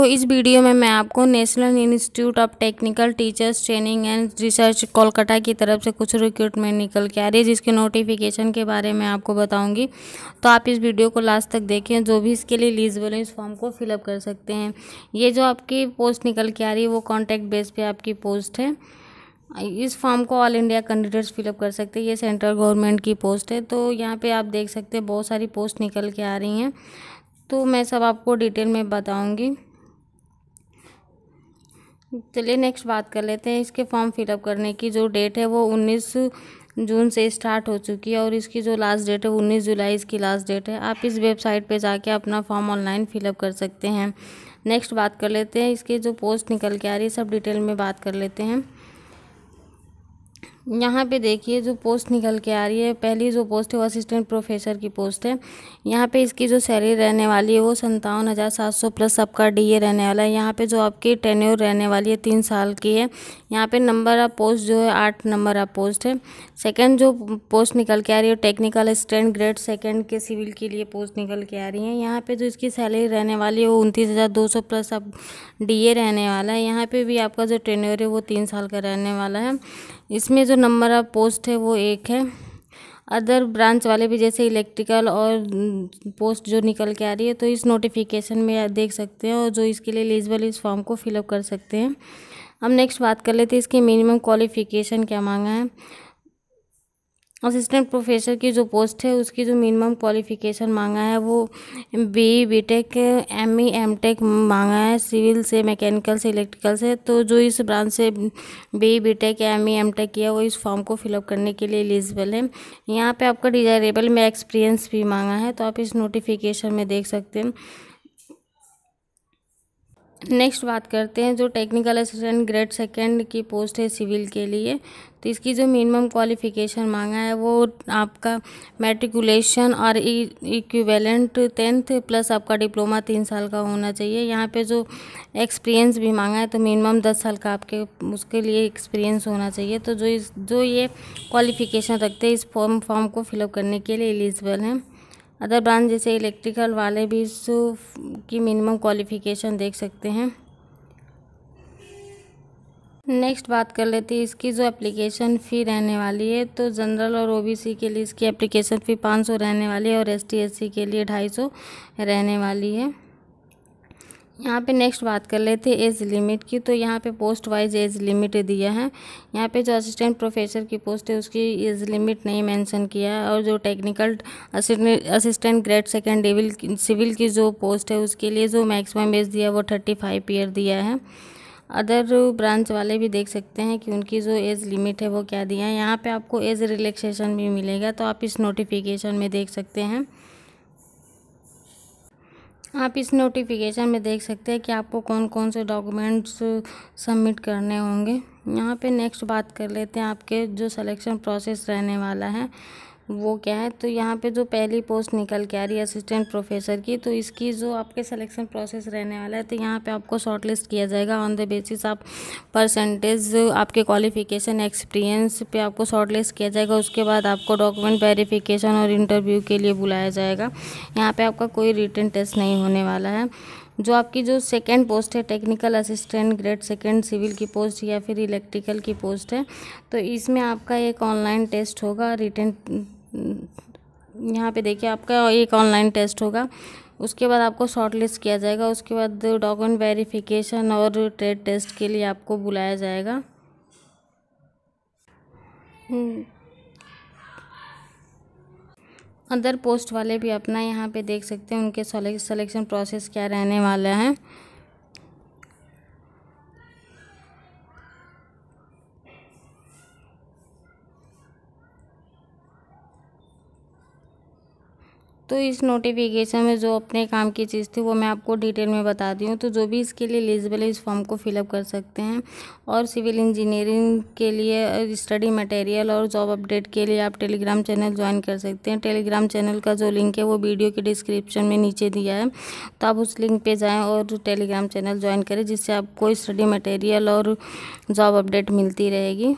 Hello इस video में मैं आपको national institute of technical teachers training and research Kolkata की तरफ़ से कुछ रिक्रूटमेंट निकल के आ रही है, जिसके नोटिफिकेशन के बारे में आपको बताऊँगी। तो आप इस वीडियो को लास्ट तक देखें, जो भी इसके लिए एलिजिबल इस फॉर्म को फिलअप कर सकते हैं। ये जो आपकी पोस्ट निकल के आ रही है, वो कॉन्टैक्ट बेस पर आपकी पोस्ट है। इस फॉर्म को ऑल इंडिया कैंडिडेट्स फिलअप कर सकते हैं, ये सेंट्रल गवर्नमेंट की पोस्ट है। तो यहाँ पे आप देख सकते हैं, बहुत सारी पोस्ट निकल के आ रही हैं। तो मैं सब आपको डिटेल में बताऊँगी। चलिए नेक्स्ट बात कर लेते हैं। इसके फॉर्म फिलअप करने की जो डेट है, वो उन्नीस जून से स्टार्ट हो चुकी है और इसकी जो लास्ट डेट है उन्नीस जुलाई इसकी लास्ट डेट है। आप इस वेबसाइट पे जाके अपना फॉर्म ऑनलाइन फिलअप कर सकते हैं। नेक्स्ट बात कर लेते हैं। इसके जो पोस्ट निकल के आ रही है, सब डिटेल में बात कर लेते हैं। यहाँ पे देखिए जो पोस्ट निकल के आ रही है, पहली जो पोस्ट है वो असिस्टेंट प्रोफेसर की पोस्ट है। यहाँ पे इसकी जो सैलरी रहने वाली है वो संतावन हज़ार सात सौ प्लस आपका डीए रहने वाला है। यहाँ पे जो आपकी टेन्योर रहने वाली है तीन साल की है। यहाँ पे नंबर ऑफ़ पोस्ट जो है, आठ नंबर ऑफ़ पोस्ट है। सेकेंड जो पोस्ट निकल के आ रही है टेक्निकल असिस्टेंट ग्रेड सेकेंड के सिविल के लिए पोस्ट निकल के आ रही है। यहाँ पर जो इसकी सैलरी रहने वाली है, वो उनतीस हज़ार दो सौ प्लस अब डी रहने वाला है। यहाँ पर भी आपका जो टेन्योर है, वो तीन साल का रहने वाला है। इसमें जो नंबर ऑफ़ पोस्ट है वो एक है। अदर ब्रांच वाले भी जैसे इलेक्ट्रिकल और पोस्ट जो निकल के आ रही है तो इस नोटिफिकेशन में देख सकते हैं और जो इसके लिए एलिजिबल इस फॉर्म को फिलअप कर सकते हैं। अब नेक्स्ट बात कर लेते हैं, इसकी मिनिमम क्वालिफ़िकेशन क्या मांगा है। असिस्टेंट प्रोफेसर की जो पोस्ट है, उसकी जो मिनिमम क्वालिफ़िकेशन मांगा है, वो B B tech M E M tech मांगा है सिविल से मैकेनिकल से इलेक्ट्रिकल से। तो जो इस ब्रांच से B B tech M E M tech किया, वो इस फॉर्म को फिलअप करने के लिए एलिजिबल है। यहाँ पे आपका डिजायरेबल में एक्सपीरियंस भी मांगा है तो आप इस नोटिफिकेशन में देख सकते हैं। नेक्स्ट बात करते हैं, जो टेक्निकल असिस्टेंट ग्रेड सेकंड की पोस्ट है सिविल के लिए। तो इसकी जो मिनिमम क्वालिफ़िकेशन मांगा है, वो आपका मेट्रिकुलेशन और इक्विवेलेंट टेंथ प्लस आपका डिप्लोमा तीन साल का होना चाहिए। यहाँ पे जो एक्सपीरियंस भी मांगा है तो मिनिमम दस साल का आपके, उसके लिए एक्सपीरियंस होना चाहिए। तो जो इस, जो ये क्वालिफ़िकेशन रखते हैं, इस फॉर्म फॉर्म को फिलअप करने के लिए एलिजिबल हैं। अदर ब्रांच जैसे इलेक्ट्रिकल वाले भी इस की मिनिमम क्वालिफ़िकेशन देख सकते हैं। नेक्स्ट बात कर लेते हैं, इसकी जो एप्लीकेशन फ़ी रहने वाली है तो जनरल और ओबीसी के लिए इसकी एप्लीकेशन फ़ी पाँच सौ रहने वाली है और एस टी के लिए ढाई सौ रहने वाली है। यहाँ पे नेक्स्ट बात कर लेते हैं एज लिमिट की। तो यहाँ पे पोस्ट वाइज एज लिमिट दिया है। यहाँ पे जो असिस्टेंट प्रोफेसर की पोस्ट है, उसकी एज लिमिट नहीं मेंशन किया है। और जो technical assistant grade second devil civil की जो पोस्ट है, उसके लिए जो मैक्सिमम एज दिया वो थर्टी फाइव ईयर दिया है। अदर ब्रांच वाले भी देख सकते हैं कि उनकी जो एज लिमिट है, वो क्या दिया है। यहाँ पे आपको एज रिलैक्सेशन भी मिलेगा तो आप इस नोटिफिकेशन में देख सकते हैं। आप इस नोटिफिकेशन में देख सकते हैं कि आपको कौन कौन से डॉक्यूमेंट्स सबमिट करने होंगे। यहाँ पे नेक्स्ट बात कर लेते हैं आपके जो सिलेक्शन प्रोसेस रहने वाला है। वो क्या है? तो यहाँ पे जो पहली पोस्ट निकल के आ रही है असिस्टेंट प्रोफेसर की तो इसकी जो आपके सिलेक्शन प्रोसेस रहने वाला है तो यहाँ पे आपको शॉर्ट लिस्ट किया जाएगा। On the basis of percentage आपके क्वालिफिकेशन एक्सपीरियंस पे आपको शॉर्ट लिस्ट किया जाएगा। उसके बाद आपको डॉक्यूमेंट वेरिफिकेशन और इंटरव्यू के लिए बुलाया जाएगा। यहाँ पर आपका कोई रिटर्न टेस्ट नहीं होने वाला है। जो आपकी जो सेकेंड पोस्ट है technical assistant grade second civil की पोस्ट या फिर इलेक्ट्रिकल की पोस्ट है तो इसमें आपका एक ऑनलाइन टेस्ट होगा रिटर्न यहाँ पे देखिए आपका एक ऑनलाइन टेस्ट होगा। उसके बाद आपको शॉर्ट लिस्ट किया जाएगा। उसके बाद डॉक्यूमेंट वेरिफिकेशन और ट्रेड टेस्ट के लिए आपको बुलाया जाएगा। अदर पोस्ट वाले भी अपना यहाँ पे देख सकते हैं। उनके सिलेक्शन प्रोसेस क्या रहने वाला है। तो इस नोटिफिकेशन में जो अपने काम की चीज़ थी वो मैं आपको डिटेल में बता दी हूँ। तो जो भी इसके लिए एलिजिबल है, इस फॉर्म को फिलअप कर सकते हैं। और सिविल इंजीनियरिंग के लिए स्टडी मटेरियल और जॉब अपडेट के लिए आप टेलीग्राम चैनल ज्वाइन कर सकते हैं। टेलीग्राम चैनल का जो लिंक है, वो वीडियो के डिस्क्रिप्शन में नीचे दिया है। तो आप उस लिंक पर जाएँ और टेलीग्राम चैनल ज्वाइन करें, जिससे आपको स्टडी मटेरियल और जॉब अपडेट मिलती रहेगी।